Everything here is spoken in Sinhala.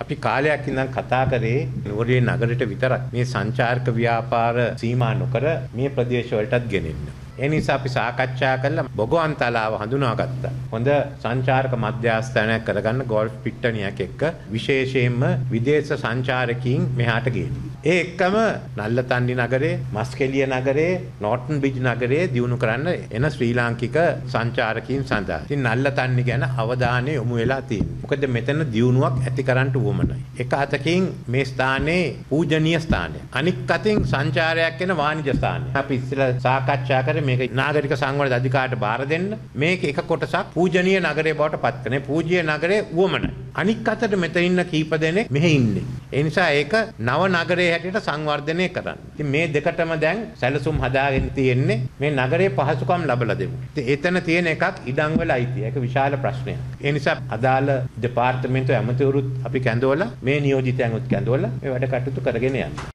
අපි කාලයක් ඉඳන් කතා කරේ නුවරේ නගරයට විතරක් මේ සංචාරක ව්‍යාපාර සීමා නොකර මේ ප්‍රදේශ වලටත් ගෙනෙන්න. ඒ නිසා අපි සාකච්ඡා කළා බොගොන් තලාව හඳුනාගත්තා. හොඳ සංචාරක මධ්‍යස්ථානයක් කරගන්න ගෝල්ෆ් පිට්ටනියක් එක්ක විශේෂයෙන්ම විදේශ සංචාරකීන් මෙහාට ගේන්න. ඒ එක්කම නල්ලතන්ඩි නගරේ, මස්කෙලිය නගරේ, නෝටන් බිජ් නගරේ දියුණු කරන්න එන ශ්‍රී ලාංකික සංචාරකීන් සඳහා. ඉතින් නල්ලතන්ඩි ගැන අවධානය යොමු වෙලා තියෙනවා. මොකද මෙතන දියුණුවක් ඇති කරන්න උවමනයි. එක අතකින් මේ ස්ථානයේ පූජනීය ස්ථානයක්. අනික් අතින් සංචාරයක් වෙන වාණිජ ස්ථානයක්. අපි ඉස්සෙල්ලා සාකච්ඡා කරේ මේක නාගරික සංවර්ධන අධිකාරියට බාර දෙන්න. මේක එක කොටසක් පූජනීය නගරේ බවට පත් කරන. පූජ්‍ය නගරේ උවමනයි. අනික් අතට මෙතන ඉන්න කීප දෙනෙක් මෙහෙ ඉන්නේ. ඒ නිසා ඒක නව නගරයේ හැටියට සංවර්ධනය කරන්න. ඉතින් මේ දෙකටම දැන් සැලසුම් හදාගෙන තියෙන්නේ මේ නගරයේ පහසුකම් ලබලා දෙමු. ඉතින් එතන තියෙන එකක් ඉඩම් වල අයිතිය. ඒක විශාල ප්‍රශ්නයක්. ඒ නිසා අදාළ දෙපාර්තමේන්තුව ඇමතිවරුත් අපි කැඳවලා මේ නියෝජිතයන් උත් කැඳවලා මේ වැඩ කටයුතු කරගෙන යනවා.